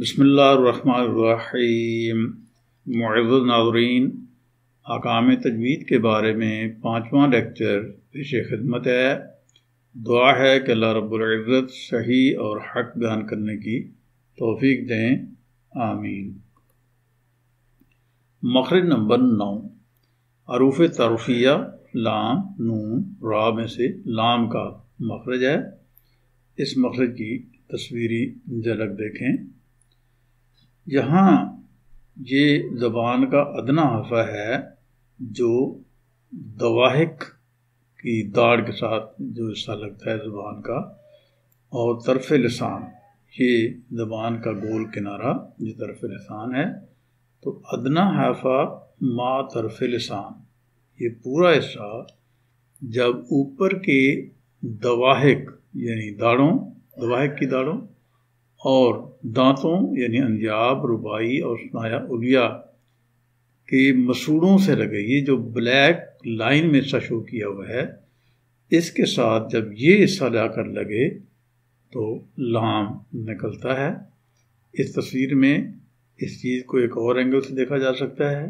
बसमीम मुआज़ नाजरीन अकाम तजवीद के बारे में पाँचवा लेक्चर पेश खदमत है। दुआ है कि अल्लाह रब्ज़त सही और हक बयान करने की तोफ़ी दें। आमीन। मखरज नंबर नौ अरूफ़ तरफिया, लाम, नून, रा में से लाम का मखरज है। इस मखरज की तस्वीरी झलक देखें। यहाँ ये ज़बान का अदना हफ़ा है जो दवाहिक की दाढ़ के साथ जो हिस्सा लगता है ज़बान का और तरफ़ लसान, ये ज़बान का गोल किनारा जो तरफ़ लसान है। तो अदना हाफा मा तरफ़ लसान, ये पूरा हिस्सा जब ऊपर के दवाहिक, यानी दाढ़ों, दवाहिक की दाढ़ों और दांतों, यानी अंजाब, रुबाई और स्नाया उलिया के मसूड़ों से लगे, ये जो ब्लैक लाइन में सा शो किया हुआ है, इसके साथ जब ये हिस्सा जाकर लगे तो लाम निकलता है। इस तस्वीर में इस चीज़ को एक और एंगल से देखा जा सकता है।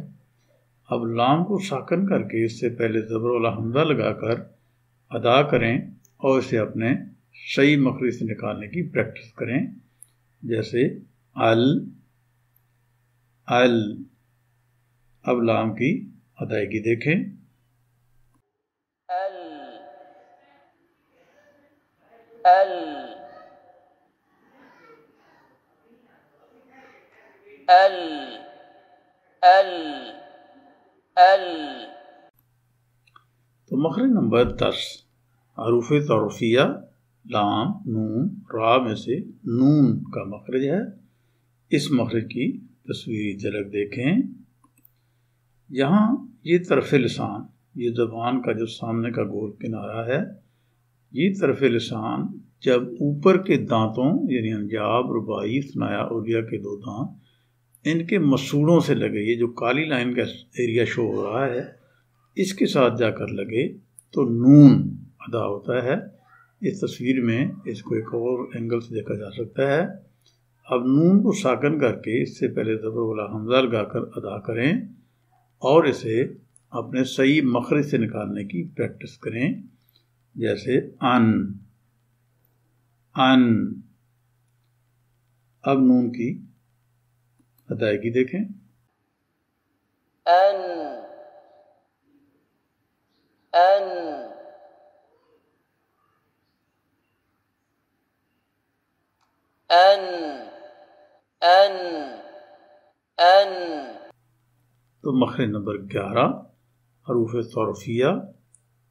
अब लाम को साकन करके इससे पहले ज़बर वाला हमदा लगाकर अदा करें और इसे अपने सही मखरी से निकालने की प्रैक्टिस करें। जैसे अल अल। अब लाम की अदायगी देखें। अल अल। अल अल अल। तो मखरज नंबर दस अरूफ तौरफिया लाम नून। रा में से नून का मखरज है। इस मखरज की तस्वीरी झलक देखें। यहाँ ये तरफ़ लसान, ये ज़बान का जो सामने का गोल किनारा है, ये तरफ़ लसान जब ऊपर के दांतों, यानी अंजाब, रुबाई, सनाया उलिया के दो दांत, इनके मसूड़ों से लगे, ये जो काली लाइन का एरिया शो हो रहा है, इसके साथ जाकर लगे तो नून अदा होता है। इस तस्वीर में इसको एक और एंगल से देखा जा सकता है। अब नून को साकन करके इससे पहले जबर वाला हमजा लगाकर अदा करें और इसे अपने सही मखरज से निकालने की प्रैक्टिस करें, जैसे अन अन। अब नून की अदायगी देखें। अन अन। अन अन अन तो मखर नंबर ग्यारह, हरूफ तौरफिया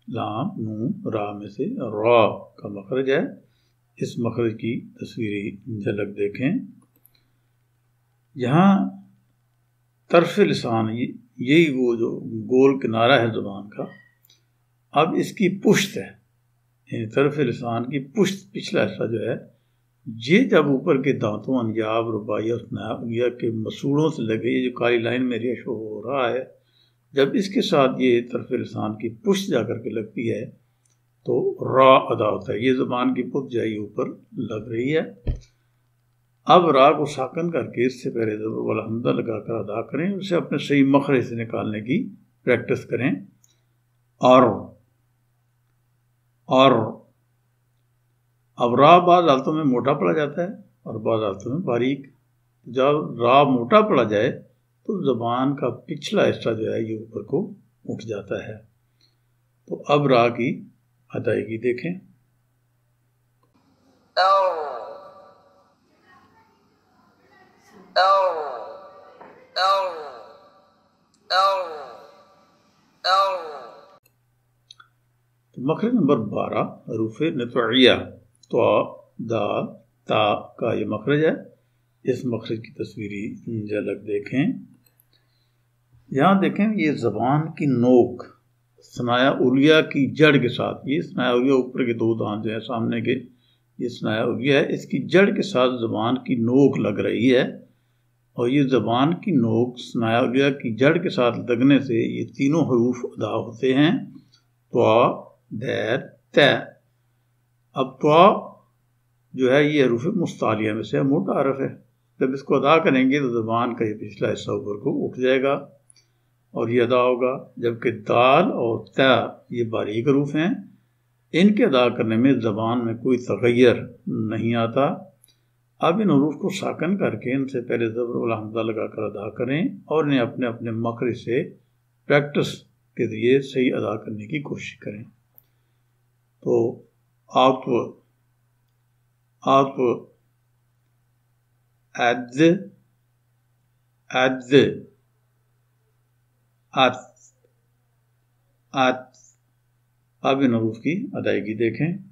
लाम, नून, रा में से रा का मखरज है। इस मखरज की तस्वीरी झलक देखें। यहाँ तरफ़ लसान यही वो जो गोल किनारा है ज़ुबान का, अब इसकी पुश्त है। यानी तरफ़ लसान की पुश्त, पिछला हिस्सा जो है ये जब ऊपर के दांतों अंजाब और स्नाया के मसूड़ों से लगे जो काली लाइन में रेशो हो रहा है, जब इसके साथ ये तरफ़ लसान की पुष्ट जा करके लगती है तो रा अदा होता है। ये ज़बान की पुत जाई ऊपर लग रही है। अब रा को साकन करके इससे पहले जबर वाला हमदा लगाकर अदा करें, उसे अपने सही मखरे से निकालने की प्रैक्टिस करें। और और अब रा बाद हालतों में मोटा पड़ा जाता है और बाद हालतों में बारीक। जब रा मोटा पड़ा जाए तो जबान का पिछला हिस्सा जो है, ये ऊपर को उठ जाता है। तो अब रा की अदायगी देखें। तो मखर नंबर बारह, रूफे नतुआ तो दा, ता का ये मखरज है। इस मखरज की तस्वीरी झलक देखें। यहाँ देखें, ये ज़बान की नोक, सनाया उलिया की जड़ के साथ। ये सनाया उलिया ऊपर के दो दांत जो है, सामने के। ये सनाया उलिया है, इसकी जड़ के साथ ज़बान की नोक लग रही है। और ये ज़बान की नोक, सनाया उलिया की जड़ के साथ लगने से ये तीनों हरूफ अदा होते हैं। तो दैर तय अब तो जो है ये हरूफ मुस्तालिया में से मोटा हरफ है। जब इसको अदा करेंगे तो ज़बान का ये पिछला हिस्सा ऊपर को उठ जाएगा और ये अदा होगा, जबकि दाल और त्या ये बारीक रूफ हैं। इनके अदा करने में ज़बान में कोई तगैर नहीं आता। अब इन हरूफ को साकन करके इनसे पहले ज़बर हमदा लगा कर अदा करें और इन्हें अपने अपने मकर से प्रैक्टिस के ज़रिए सही अदा करने की कोशिश करें। तो आप आप अद अद आत आत अब इन हरूफ की अदायगी देखें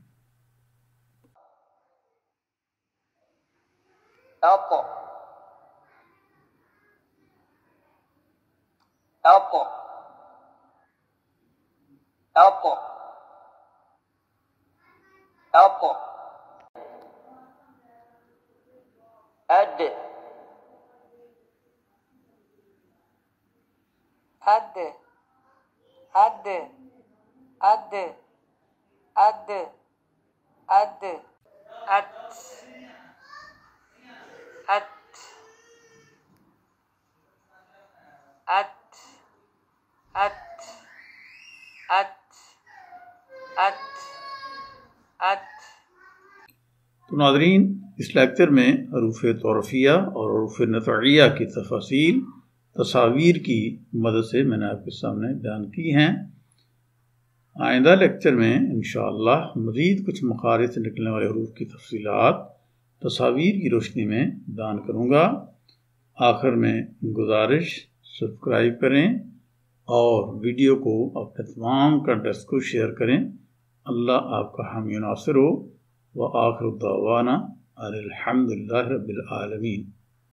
Apple. Add. Add. Add. Add. At. At. At. At. At. At. तो नाजरीन, इस लेक्चर में हरूफ तौरफिया और हरूफ नतरिया की तफासिल, तस्वीर की मदद से मैंने आपके सामने बयान की हैं आइंदा लेक्चर में इन मज़ीद कुछ मखारे से निकलने वाले हरूफ की तफसीलात, तस्वीर की रोशनी में दान करूँगा। आखिर में गुजारिश, सब्सक्राइब करें और वीडियो को अपने तमाम कंटेस्ट को शेयर करें। अल्लाह आपका हम नासिर हो। व आखिर दावाना अलहमदिल्ला रबालमीन